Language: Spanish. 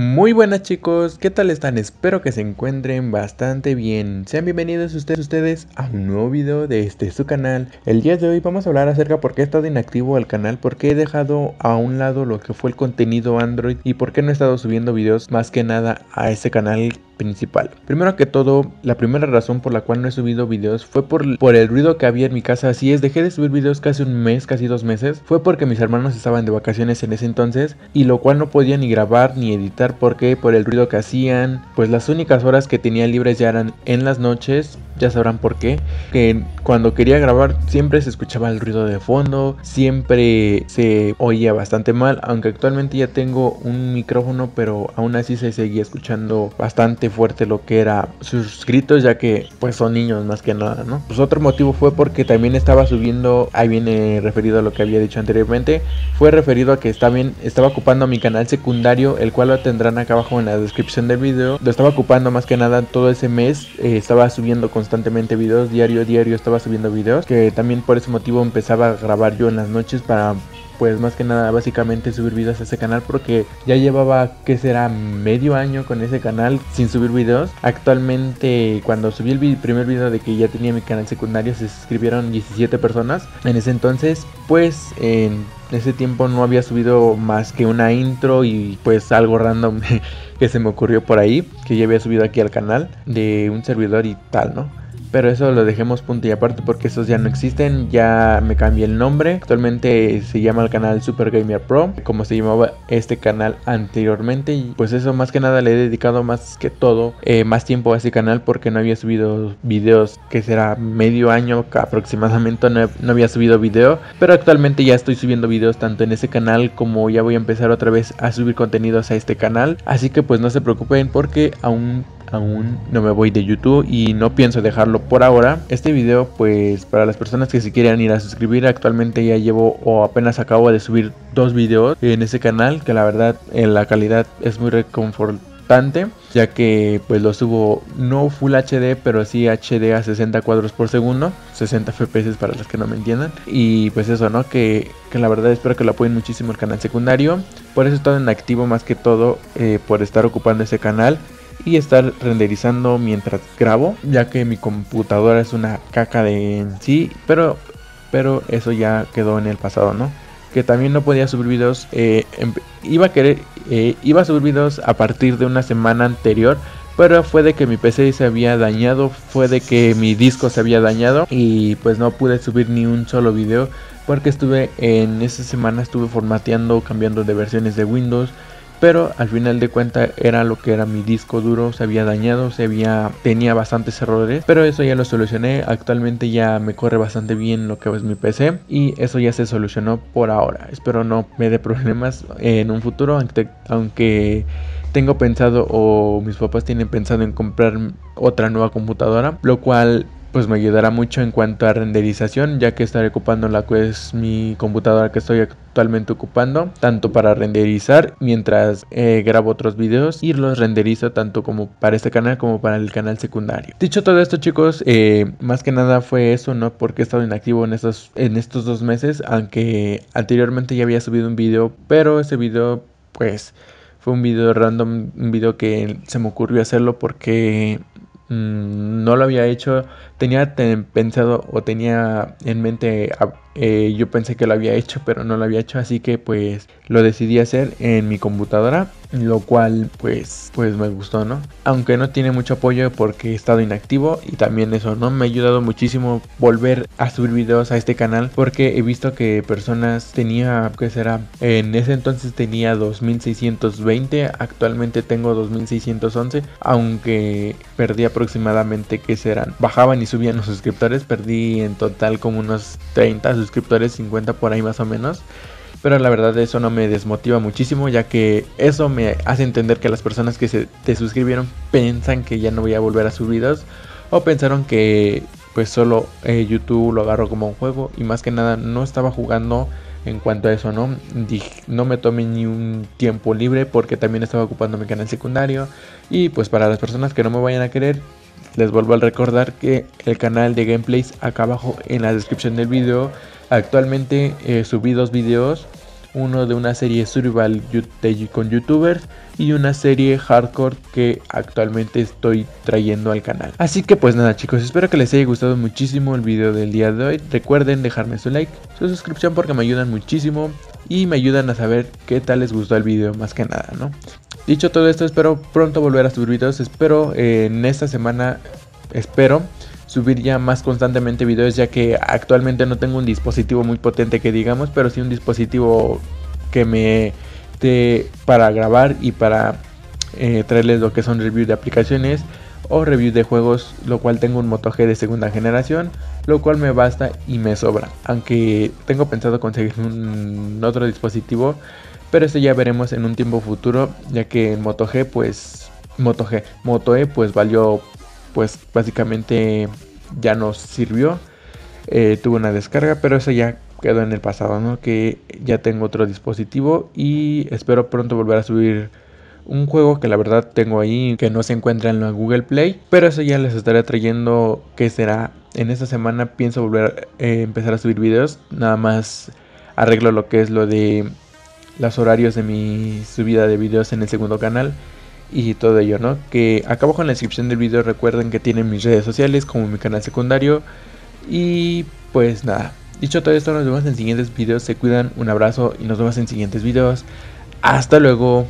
Muy buenas chicos, ¿qué tal están? Espero que se encuentren bastante bien. Sean bienvenidos ustedes, a un nuevo video de este su canal. El día de hoy vamos a hablar acerca por qué he estado inactivo el canal, por qué he dejado a un lado lo que fue el contenido Android y por qué no he estado subiendo videos más que nada a ese canal principal. Primero que todo, la primera razón por la cual no he subido videos fue por, por el ruido que había en mi casa. Así es, dejé de subir videos casi un mes, casi dos meses. Fue porque mis hermanos estaban de vacaciones en ese entonces y lo cual no podía ni grabar ni editar porque por el ruido que hacían. Pues las únicas horas que tenía libres ya eran en las noches ya sabrán por qué. Que cuando quería grabar siempre se escuchaba el ruido de fondo, siempre se oía bastante mal, aunque actualmente ya tengo un micrófono, pero aún así se seguía escuchando bastante fuerte lo que era sus gritos, ya que pues son niños más que nada, ¿no? Pues otro motivo fue porque también estaba subiendo, ahí viene referido a lo que había dicho anteriormente, fue referido a que estaba, bien, estaba ocupando mi canal secundario, el cual lo tendrán acá abajo en la descripción del video, lo estaba ocupando más que nada todo ese mes, eh, estaba subiendo constantemente constantemente videos, diario, diario estaba subiendo videos, que también por ese motivo empezaba a grabar yo en las noches para pues más que nada básicamente subir videos a ese canal porque ya llevaba que será medio año con ese canal sin subir videos. Actualmente cuando subí el primer video de que ya tenía mi canal secundario se suscribieron 17 personas. En ese entonces pues en ese tiempo no había subido más que una intro y pues algo random que se me ocurrió por ahí que ya había subido aquí al canal de un servidor y tal, ¿no? Pero eso lo dejemos punto y aparte porque esos ya no existen. Ya me cambié el nombre. Actualmente se llama el canal Super Gamer Pro. Como se llamaba este canal anteriormente. Y pues eso más que nada le he dedicado más que todo. Eh, más tiempo a ese canal porque no había subido videos. Que será medio año aproximadamente. No, no había subido video. Pero actualmente ya estoy subiendo videos tanto en ese canal como ya voy a empezar otra vez a subir contenidos a este canal. Así que pues no se preocupen porque aún aún no me voy de YouTube y no pienso dejarlo por ahora. Este video pues para las personas que se quieran ir a suscribir actualmente ya llevo o apenas acabo de subir dos videos en ese canal que la verdad en la calidad es muy reconfortante ya que pues lo subo no full HD pero sí HD a 60 cuadros por segundo 60 fps para los que no me entiendan. Y pues eso no que, que la verdad espero que lo apoyen muchísimo el canal secundario. Por eso he estado en activo más que todo eh, por estar ocupando ese canal y estar renderizando mientras grabo, ya que mi computadora es una caca de en sí, pero, pero eso ya quedó en el pasado, ¿no? Que también no podía subir videos, eh, iba a querer, eh, iba a subir videos a partir de una semana anterior, pero fue de que mi PC se había dañado, fue de que mi disco se había dañado y pues no pude subir ni un solo video porque estuve en esa semana estuve formateando, cambiando de versiones de Windows, pero al final de cuentas era lo que era mi disco duro, se había dañado, se había tenía bastantes errores, pero eso ya lo solucioné, actualmente ya me corre bastante bien lo que es mi PC y eso ya se solucionó por ahora. Espero no me dé problemas en un futuro, aunque, aunque tengo pensado o mis papás tienen pensado en comprar otra nueva computadora, lo cual pues me ayudará mucho en cuanto a renderización ya que estaré ocupando la que es mi computadora que estoy actualmente ocupando tanto para renderizar mientras eh, grabo otros videos y los renderizo tanto como para este canal como para el canal secundario. Dicho todo esto chicos eh, más que nada fue eso no porque he estado inactivo en estos en estos dos meses aunque anteriormente ya había subido un video pero ese video pues fue un video random un video que se me ocurrió hacerlo porque Mm, no lo había hecho, tenía pensado o tenía en mente, eh, yo pensé que lo había hecho, pero no lo había hecho, así que pues lo decidí hacer en mi computadora lo cual pues pues me gustó no aunque no tiene mucho apoyo porque he estado inactivo y también eso no me ha ayudado muchísimo volver a subir videos a este canal porque he visto que personas tenía que será en ese entonces tenía 2620 actualmente tengo 2611 aunque perdí aproximadamente que serán bajaban y subían los suscriptores perdí en total como unos 30 suscriptores 50 por ahí más o menos pero la verdad eso no me desmotiva muchísimo ya que eso me hace entender que las personas que se te suscribieron piensan que ya no voy a volver a subir videos o pensaron que pues solo eh, YouTube lo agarro como un juego y más que nada no estaba jugando en cuanto a eso, ¿no? No me tomé ni un tiempo libre porque también estaba ocupando mi canal secundario y pues para las personas que no me vayan a querer les vuelvo a recordar que el canal de gameplays acá abajo en la descripción del video Actualmente eh, subí dos videos uno de una serie survival con youtubers y una serie hardcore que actualmente estoy trayendo al canal. Así que pues nada chicos, espero que les haya gustado muchísimo el video del día de hoy. Recuerden dejarme su like, su suscripción porque me ayudan muchísimo y me ayudan a saber qué tal les gustó el video más que nada, ¿no? Dicho todo esto, espero pronto volver a subir videos, espero eh, en esta semana, espero subir ya más constantemente videos ya que actualmente no tengo un dispositivo muy potente que digamos, pero sí un dispositivo que me dé para grabar y para eh, traerles lo que son reviews de aplicaciones o reviews de juegos, lo cual tengo un Moto G de segunda generación, lo cual me basta y me sobra, aunque tengo pensado conseguir un otro dispositivo, pero eso ya veremos en un tiempo futuro, ya que el Moto G pues Moto G, Moto E pues valió pues básicamente ya nos sirvió. Eh, tuve una descarga, pero eso ya quedó en el pasado, ¿no? Que ya tengo otro dispositivo y espero pronto volver a subir un juego que la verdad tengo ahí que no se encuentra en la Google Play, pero eso ya les estaré trayendo que será en esta semana pienso volver a eh, empezar a subir videos, nada más arreglo lo que es lo de los horarios de mi subida de videos en el segundo canal y todo ello, ¿no? Que acabo con la descripción del video, recuerden que tienen mis redes sociales como mi canal secundario y pues nada, dicho todo esto nos vemos en siguientes videos, se cuidan, un abrazo y nos vemos en siguientes videos, hasta luego.